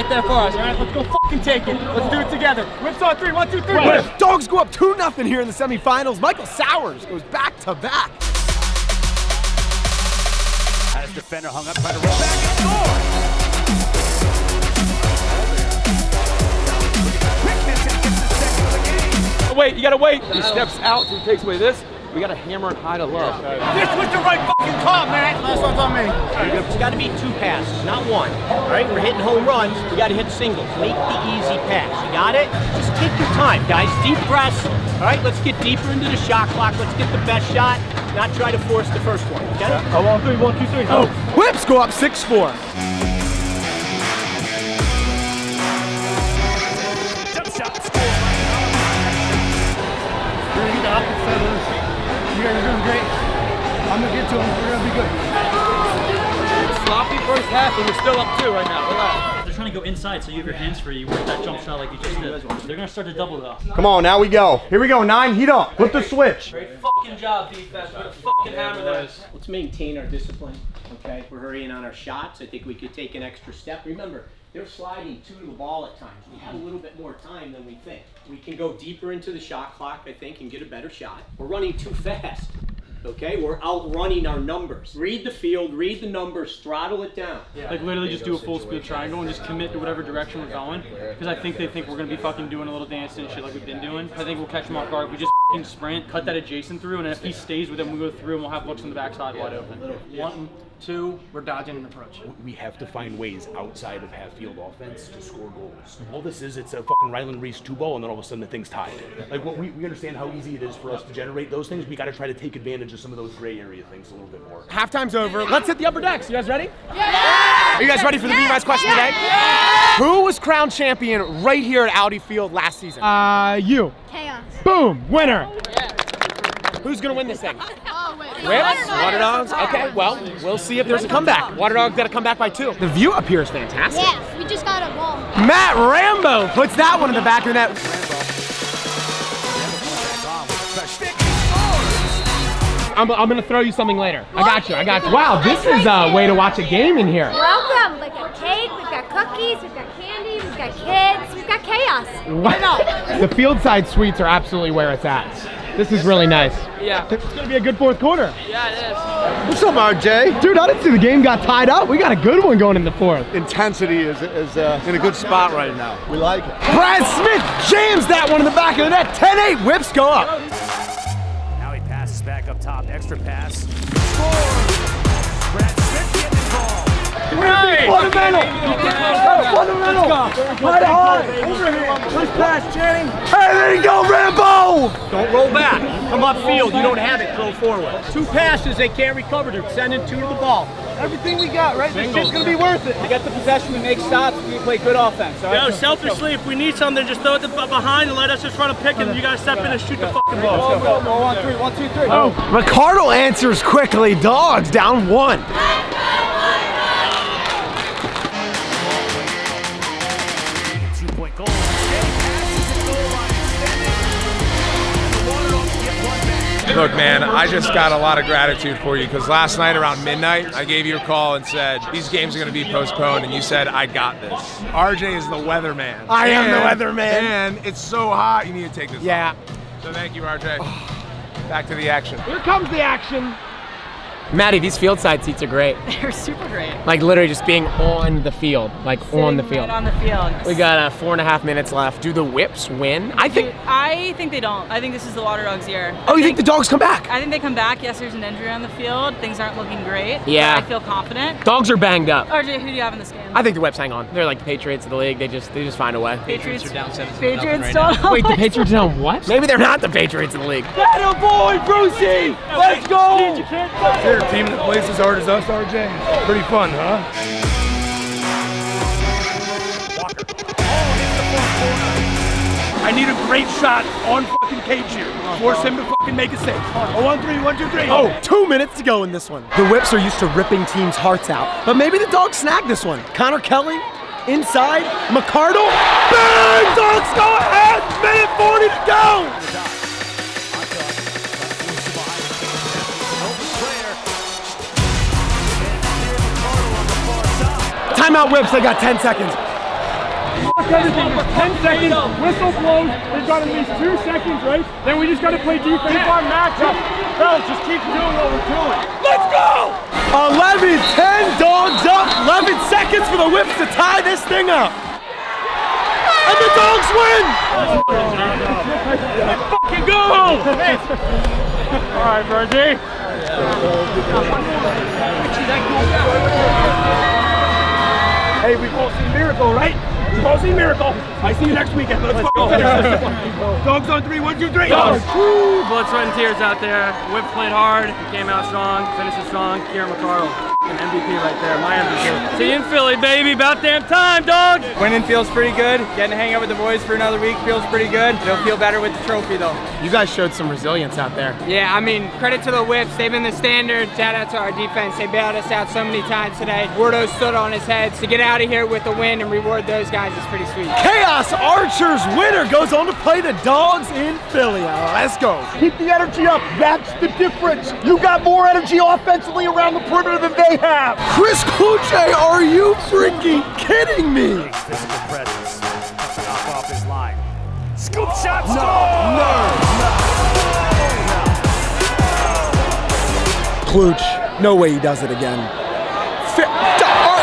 right there for us. All right, let's go fucking take it. Let's do it together. Whips on three. One, two, three. But Dogs go up 2 0 here in the semifinals. Michael Sowers goes back to back. Has defender hung up, trying to roll back and score. Quickness and gets the second of the game. Wait, you gotta wait. He steps out, he takes away this. We gotta hammer and high to love. This was the right fucking call, man. Last one's on me. It's got to be two passes, not one. All right, we're hitting home runs. We got to hit singles. Make the easy pass. You got it? Just take your time, guys. Deep breaths. All right, let's get deeper into the shot clock. Let's get the best shot. Not try to force the first one. Okay? Oh, on three. One, two, three. Oh. Whips go up 6 4. Jump shot, score. We're gonna You guys are doing great. I'm gonna get to them. We're gonna be good. Sloppy first half, and we're still up two right now. Relax. They're trying to go inside, so you have your hands free. You work that jump shot like you just did. They're gonna start to double though. Come on, now we go. Here we go. Nine, heat up. Flip the switch. Great fucking job, defense. We're gonna fucking hammer this. Let's maintain our discipline. Okay? We're hurrying on our shots. I think we could take an extra step. Remember, they're sliding two to the ball at times. We have a little bit more time than we think. We can go deeper into the shot clock, I think, and get a better shot. We're running too fast. Okay, we're outrunning our numbers. Read the field, read the numbers, throttle it down. Like literally just do a full speed triangle and just commit to whatever direction we're going. Because I think they think we're gonna be fucking doing a little dancing and shit like we've been doing. I think we'll catch them off guard. We just fucking sprint, cut that adjacent through, and if he stays with him, we go through and we'll have looks on the backside wide open. One, two. We're dodging an approach. we have to find ways outside of half field offense to score goals. All this is, it's a fucking Ryland Rees two ball, and then all of a sudden the thing's tied. Like, what we, we understand how easy it is for us to generate those things. We got to try to take advantage of some of those gray area things a little bit more. Halftime's over. Let's hit the upper decks. You guys ready? Yeah! Are you guys ready for the V-Rise question today? Who was crowned champion right here at Audi Field last season? Uh, you. Chaos. Boom. Winner. Who's gonna win this thing? Oh, wait. Water Dogs? Okay, well, we'll see if there's a comeback. Water Dogs gotta come back by two. The view up here is fantastic. Yes, we just got a ball. Matt Rambo puts that one in the back of the net. I'm, I'm gonna throw you something later. I got you, I got you. Wow, this is a way to watch a game in here. Welcome. Like a cake, we've got cookies, we've got candy, we've got kids, we've got chaos. Wow. The field side suites are absolutely where it's at. This is really nice. Yeah. It's gonna be a good fourth quarter. Yeah, it is. What's up, RJ? Dude, I didn't see the game got tied up. We got a good one going in the fourth. intensity is, is uh, in a good spot right now. We like it. Brad Smith jams that one in the back of the net. 10-8, whips go up. Now he passes back up top. Extra pass. Score. Brad Smith getting involved. Fundamental. Fundamental. Right high. Overhand. Nice pass, Channing. Hey, there you go, Rambo. Don't roll back. Come upfield. You don't have it. Throw forward. Two passes they can't recover. They're sending two to the ball. Everything we got, right? This shit's gonna be worth it. We get the possession, we make stops, we play good offense. All right? Yo, selfishly, if we need something, just throw it behind and let us just run a pick, and you guys step in and shoot the fucking ball. Go, go, one, three, one, two, three. Oh, Ricardo answers quickly. Dogs down one. Look, man, I just got a lot of gratitude for you because last night around midnight, I gave you a call and said, These games are going to be postponed. And you said, I got this. RJ is the weatherman. I am the weatherman. And it's so hot, you need to take this Yeah. off. So thank you, RJ. Back to the action. Here comes the action. Maddie, these field side seats are great. They're super great. Like literally just being on the field, like on the field. right on the field. We got uh, four and a half minutes left. Do the whips win? I think. I think they don't. I think this is the Water Dogs' year. Oh, you think the dogs come back? I think they come back. Yes, there's an injury on the field. Things aren't looking great. Yeah. But I feel confident. Dogs are banged up. RJ, who do you have in this game? I think the whips hang on. They're like the Patriots of the league. They just they just find a way. Patriots are down seven. Patriots don't. Wait, the Patriots down what? Maybe they're not the Patriots of the league. Atta boy, Brucey! Let's go! They're a team that plays as hard as us, RJ. Pretty fun, huh? I need a great shot on fucking Cage here. Force him to fucking make a save. Oh, one, three, one, two, three. Oh, two minutes to go in this one. The whips are used to ripping teams' hearts out, but maybe the dogs snagged this one. Connor Kelly, inside, McArdle, bang! Dogs go ahead! Minute 40 to go! Timeout whips, they got 10 seconds. Fuck everything. There's 10 seconds. Whistle blows. They've got at least two seconds, right? Then we just got to play defense. Keep our matchup. Fellas, just keep doing what we're doing. Let's go! 11, 10 dogs up. 11 seconds for the whips to tie this thing up. And the dogs win! Fucking go! All right, Virgie. Hey, we've all seen Miracle, right? We've all seen Miracle. I see you next weekend. Let's, go. finish this one. Dogs on three. One, two, three. Dogs. Woo! Blood, sweat, and tears out there. Whip played hard. Came out strong. Finished it strong. Kieran McArdle. An MVP right there. My MVP. See you in Philly, baby. About damn time, dogs. Winning feels pretty good. Getting to hang out with the boys for another week feels pretty good. It'll feel better with the trophy though. You guys showed some resilience out there. Yeah, I mean, credit to the whips. They've been the standard. Shout out to our defense. They bailed us out so many times today. Wardo stood on his head. To get out of here with the win and reward those guys is pretty sweet. Chaos Archers winner goes on to play the dogs in Philly. Let's go. Keep the energy up. That's the difference. You got more energy offensively around the perimeter than they have. Chris Cloutier, are you freaking kidding me? Physical presence. Knock off his line. Scoop shot. No, score! Kluch, no way he does it again. Oh,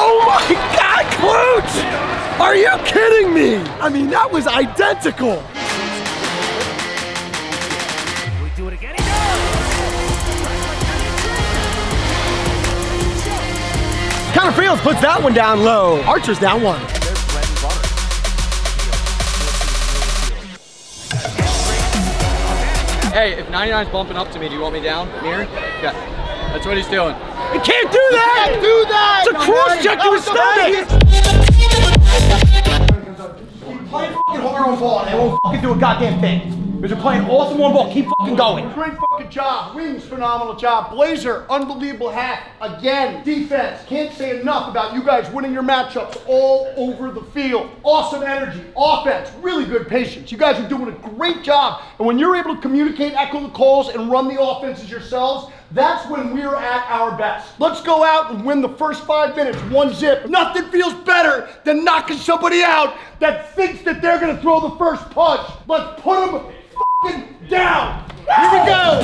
oh my God, Kluch! Are you kidding me? I mean, that was identical. Connor Fields puts that one down low. Archer's down one. Hey, if 99's bumping up to me, do you want me down? Mirror? Yeah. That's what he's doing. You can't do that! Can't do that! It's a cross check to his stomach! Play fucking hard on ball and they won't fucking do a goddamn thing. Because you're playing awesome on ball. Keep fucking going. Great fucking job. Wings, phenomenal job. Blazer, unbelievable half. Again, defense. Can't say enough about you guys winning your matchups all over the field. Awesome energy. Offense, really good patience. You guys are doing a great job. And when you're able to communicate, echo the calls, and run the offenses yourselves, that's when we're at our best. Let's go out and win the first five minutes, one zip. Nothing feels better than knocking somebody out that thinks that they're gonna throw the first punch. Let's put them down. Here we go.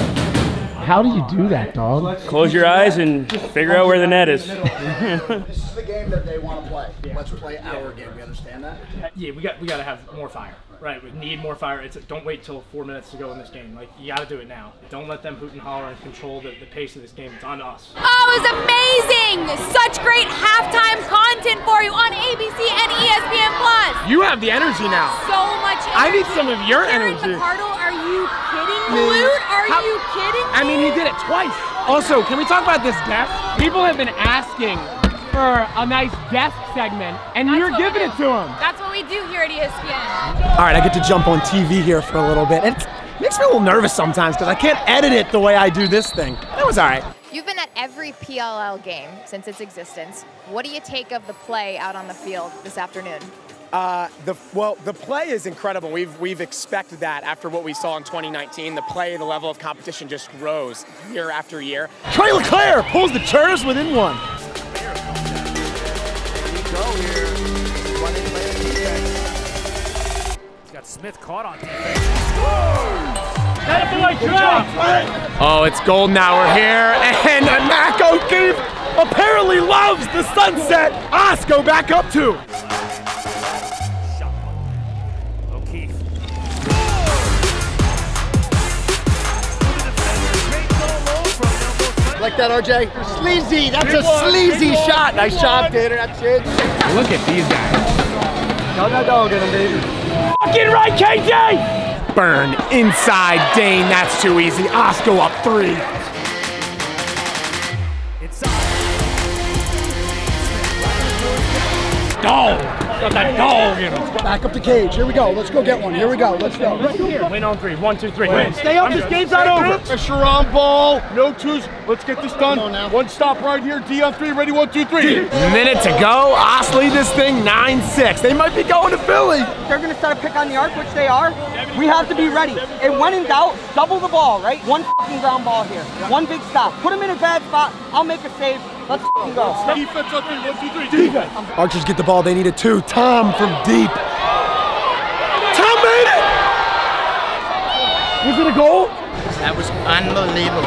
How do you do that, dog? Close your eyes and figure out where the net is. This is the game that they want to play. Let's play our game. We understand that? Yeah, we got we got to have more fire. Right, we need more fire. It's don't wait till four minutes to go in this game. Like you got to do it now. Don't let them hoot and holler and control the, the pace of this game. It's on us. Oh, it was amazing! Such great halftime content for you on ABC and ESPN Plus. You have the energy now. So much energy. I need some of your Aaron energy. McArdle, are you kidding? Flute, are How- you kidding? I mean, he did it twice. Also, can we talk about this desk? People have been asking for a nice desk segment, and That's you're giving it to them. That's what we do here at ESPN. All right, I get to jump on TV here for a little bit. and It makes me a little nervous sometimes because I can't edit it the way I do this thing. That was all right. You've been at every PLL game since its existence. What do you take of the play out on the field this afternoon? Uh, the well, the play is incredible. We've we've expected that after what we saw in 2019. The play, the level of competition just grows year after year. Trey LeClaire pulls the chairs within one. He's got Smith caught on defense. Oh, it's gold now. We're here, and Mac O'Keefe apparently loves the sunset. Osco back up two. Like that, RJ? Sleazy. That's a sleazy shot. Nice shot, Tater. That's it. Look at these guys. No, no, don't get him, baby. Fucking right, KJ! Burn inside Dane. That's too easy. Osco up three. It's. Dog. Got that dog in him. Back up the cage. Here we go. Let's go get one. Here we go. Let's go. Right here. Win on three. One, two, three. Stay up. This game's not over. A on ball. No twos. Let's get this done. One stop right here. D on three. Ready? One, two, three. Minute to go. Os lead this thing 9-6. They might be going to Philly. They're going to start a pick on the arc, which they are. We have to be ready. And when in doubt, double the ball, right? One fucking ground ball here. One big stop. Put them in a bad spot. I'll make a save. Defense. Archers get the ball. They need a two. Tom from deep. Tom made it! Was it a goal? That was unbelievable.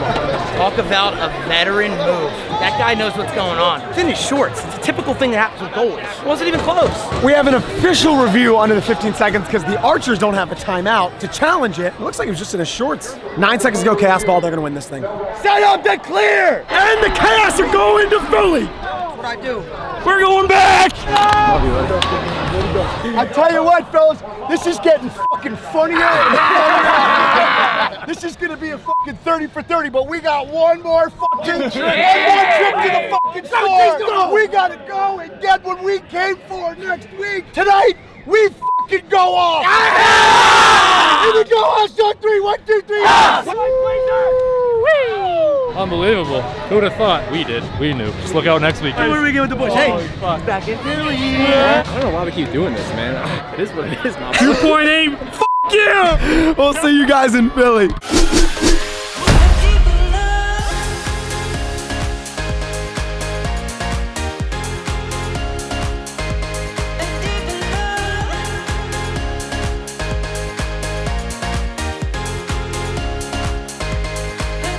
Talk about a veteran move. That guy knows what's going on. It's in his shorts. It's a typical thing that happens with goalies. It wasn't even close. We have an official review under the 15 seconds because the Archers don't have a timeout to challenge it. It looks like it was just in his shorts. Nine seconds to go, Chaos Ball. They're going to win this thing. Set up to clear! And the Chaos are going to Philly! That's what I do. We're going back! I tell you what, fellas, this is getting fucking funnier and funnier. this is gonna be a fucking 30 for 30, but we got one more fucking trip. One more trip to the fucking store. We gotta go and get what we came for next week. Tonight, we fucking go off. Here we go, us on three. One, two, three. Unbelievable. Who would have thought? We did. We knew. Just look out next week. What are we getting with the bush? Oh, hey, back in Philly. I don't know why we keep doing this, man. It is what it is, man. 2.8. Fuck you! We'll see you guys in Philly.